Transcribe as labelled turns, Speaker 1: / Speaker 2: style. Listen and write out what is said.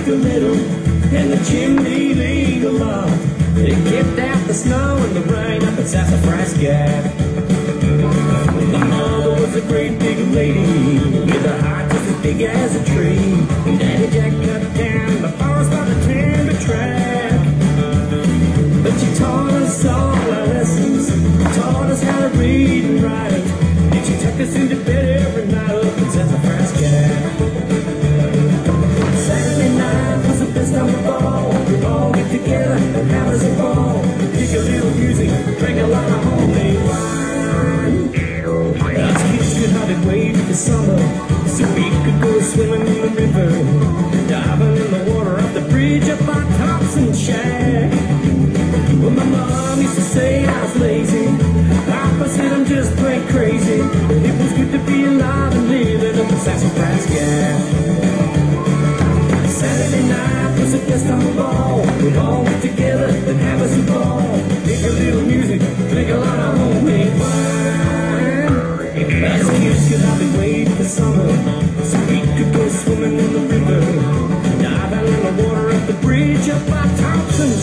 Speaker 1: took a little, and the chimney leaked a aloft. It kept out the snow and the rain up in Sassafras Gap. My mother was a great big lady with a heart just as big as a tree. And Daddy Jack cut down the forest by the timber track. But she taught us all our lessons, taught us how to read and write. And she tucked us into bed best time of all. We'd all get together and have us a ball. Pick a little music, drink a lot of homemade wine. Us kids could hardly wait for summer so we could go swimming in the river, diving in the water off the bridge up by Thompson Shack. Well, my mom used to say I was lazy. Papa said I'm just plain crazy. It was good to be alive and up in Sassafras Gap. Get together and have us a ball. Pick a little music, drink a lot of homemade wine. Us kids could hardly wait for summer so we could go swimming in the river. Diving in the water at the bridge up by Thompson